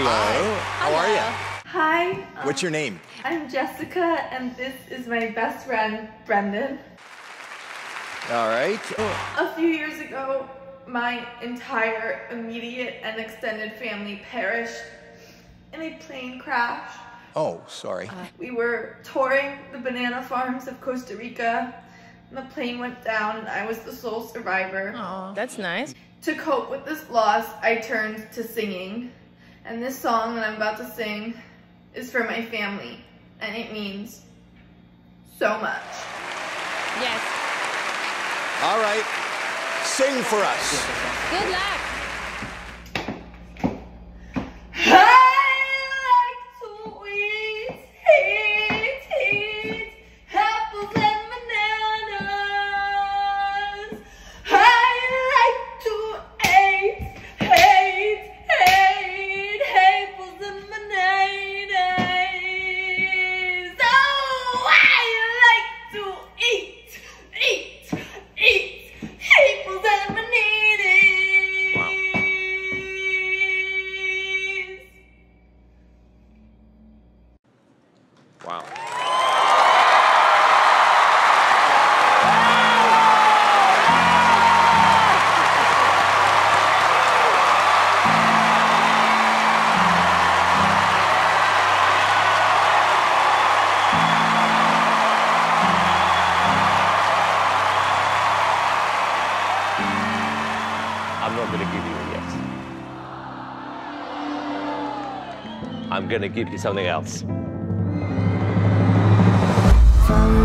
Hello. How are you? Hi, um, What's your name? I'm Jessica, and this is my best friend, Brenden. All right. A few years ago, my entire immediate and extended family perished in a plane crash. Oh, sorry. We were touring the banana farms of Costa Rica, and the plane went down, and I was the sole survivor. Oh, that's nice. To cope with this loss, I turned to singing. And this song that I'm about to sing is for my family, and it means so much. Yes. All right. Sing for us. Good luck. Wow. I'm not going to give you a yes. I'm going to give you something else. Follow